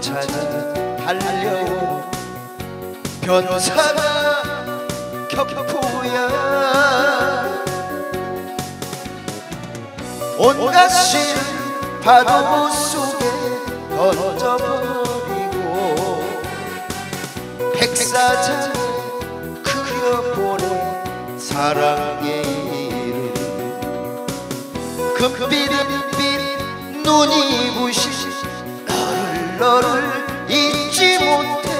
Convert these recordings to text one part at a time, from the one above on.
찾아 달려온 변사가 격포야 온갖 실 파도 속에 던져버리고 백사장 그려보는 사랑의 이름. 금빛빛 눈이 부시시 너를 잊지 못해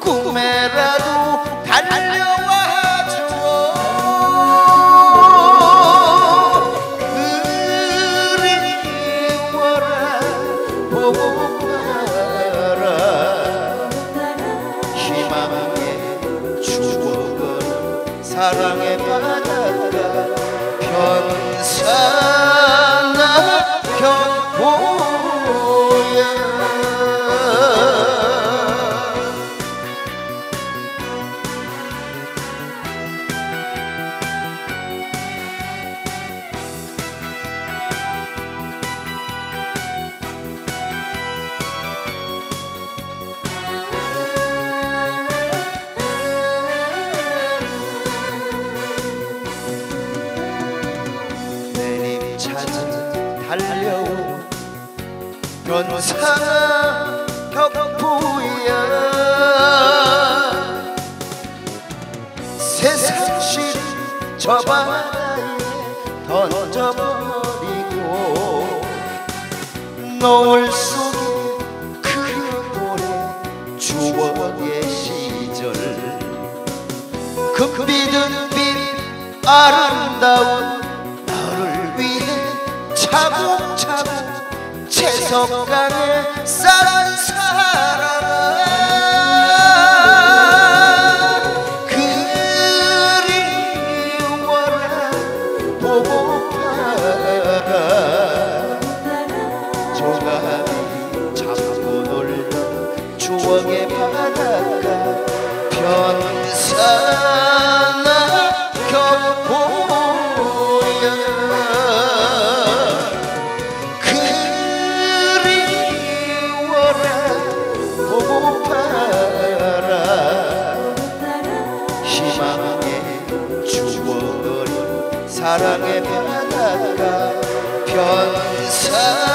꿈에라도 달려와 사랑의 바다가 변사나 경 찾아 달려온 변사 격포야 세상실 저 바다에 던져버리고 노을 속에 그려보내 추억의 시절 금빛은 빛 아름다운 차곡차곡 채석강에 쌓은 사랑아 그리워라 보고파라 조각이 잡고 놀던 추억의 바다가 변사 사랑의 바다가 변사